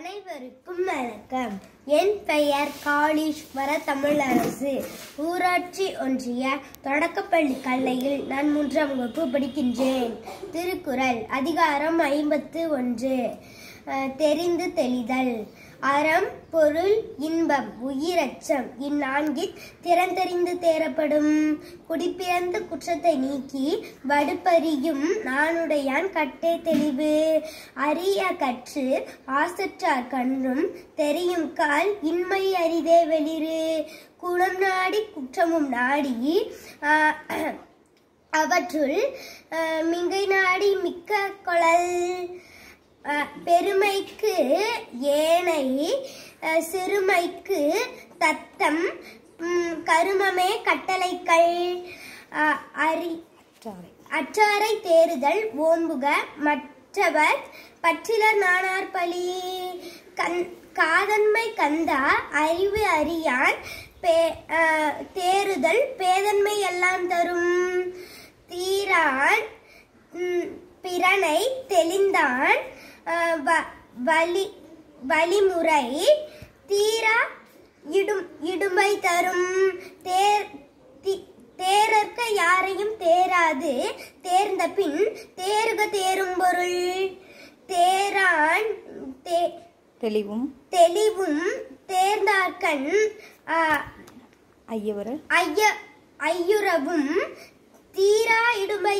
அனைவருக்கும் வணக்கம். என் பெயர் காளீஸ்வர தமிழரசு. ஊராட்சி ஒன்றிய தொடக்கப்பள்ளி கல்லையில் நான் மூன்றாம் வகுப்பு படிக்கின்றேன். திருக்குறள் அதிகாரம் ஐம்பத்து ஒன்று. தெரிந்து தெளிதல். அறம் பொருள் இன்பம் உயிரச்சம் இந்நான்கில் திறந்தறிந்து தேரப்படும் குடிப்பிறந்த குற்றத்தை நீக்கி வடுப்பறியும் நானுடையான் கட்டே தெளிவு. அரிய கற்று ஆசற்றார் கண்ணும் தெரியும் கால் இன்மை அறிதே வெளிரு குணம் நாடி குற்றமும் நாடி அவற்றுள் மிங்கை நாடி மிக்க கொளல் பெருமைக்கு ஏ சிறுமைக்கு தத்தம் கருமமே கட்டளைகள் அறி அற்றாரை தேறுதல் ஓம்புக மற்றவர் பற்றிலர் நானார் பலி கண் காதன்மை கந்தா அறிவு அறியான் பே தேறுதல் பேதன்மை எல்லாம் தரும் தீரான் பிறனை தெளிந்தான் வலி வழிமுறை தீரா இடும் இடுமை தரும். தேர் தி- தேரற்க யாரையும் தேராது தேர்ந்த பின் தேறுக தேரும் பொருள். தேரான் தே தெளிவும். தெளிவும் தேர்ந்தார்கண் ஐயவர் ஐய ஐயுறவும். தீரா இடுமை தரும் நன்றி